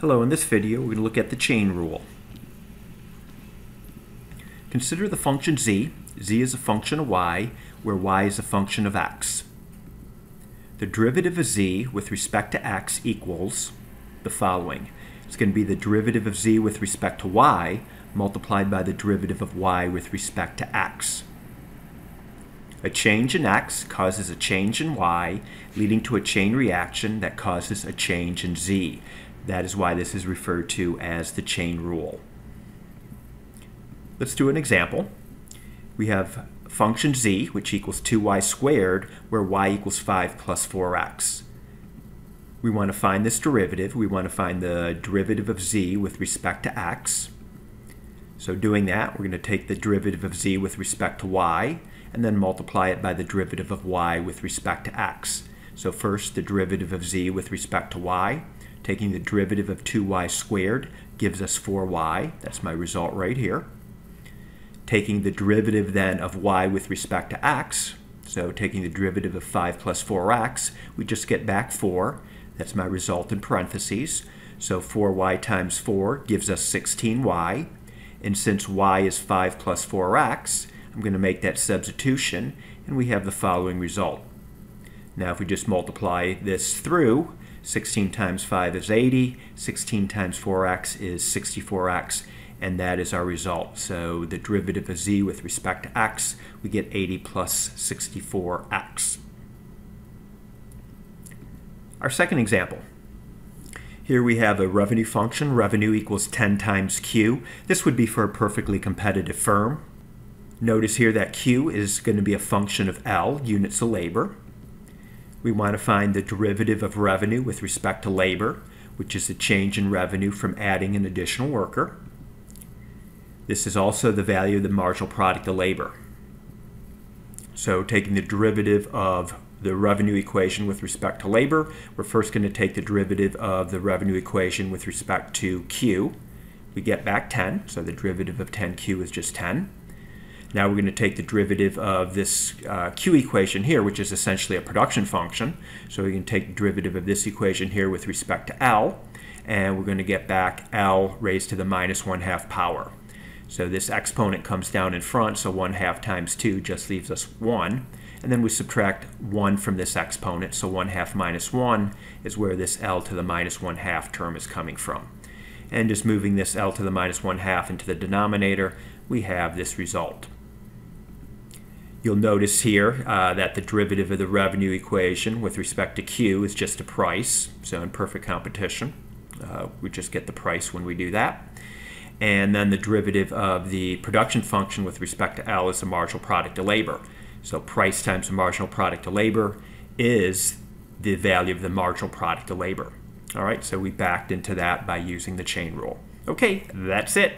Hello, in this video we're going to look at the chain rule. Consider the function z. z is a function of y, where y is a function of x. The derivative of z with respect to x equals the following. It's going to be the derivative of z with respect to y multiplied by the derivative of y with respect to x. A change in x causes a change in y, leading to a chain reaction that causes a change in z. That is why this is referred to as the chain rule. Let's do an example. We have function z, which equals 2y squared, where y equals 5 plus 4x. We want to find this derivative. We want to find the derivative of z with respect to x. So doing that, we're going to take the derivative of z with respect to y, and then multiply it by the derivative of y with respect to x. So first, the derivative of z with respect to y, Taking the derivative of 2y squared gives us 4y. That's my result right here. Taking the derivative then of y with respect to x, so taking the derivative of 5 plus 4x, we just get back 4. That's my result in parentheses. So 4y times 4 gives us 16y. And since y is 5 plus 4x, I'm going to make that substitution, and we have the following result. Now if we just multiply this through, 16 times 5 is 80, 16 times 4x is 64x, and that is our result. So the derivative of z with respect to x, we get 80 plus 64x. Our second example. Here we have a revenue function. Revenue equals 10 times Q. This would be for a perfectly competitive firm. Notice here that Q is going to be a function of L, units of labor. We want to find the derivative of revenue with respect to labor, which is the change in revenue from adding an additional worker. This is also the value of the marginal product of labor. So taking the derivative of the revenue equation with respect to labor, we're first going to take the derivative of the revenue equation with respect to Q. We get back 10, so the derivative of 10Q is just 10. Now we're going to take the derivative of this uh, Q equation here, which is essentially a production function. So we can take the derivative of this equation here with respect to L, and we're going to get back L raised to the minus 1 half power. So this exponent comes down in front, so 1 half times 2 just leaves us 1. And then we subtract 1 from this exponent, so 1 half minus 1 is where this L to the minus 1 half term is coming from. And just moving this L to the minus 1 half into the denominator, we have this result. You'll notice here uh, that the derivative of the revenue equation with respect to Q is just a price, so in perfect competition. Uh, we just get the price when we do that. And then the derivative of the production function with respect to L is the marginal product of labor. So price times the marginal product of labor is the value of the marginal product of labor. All right, so we backed into that by using the chain rule. Okay, that's it.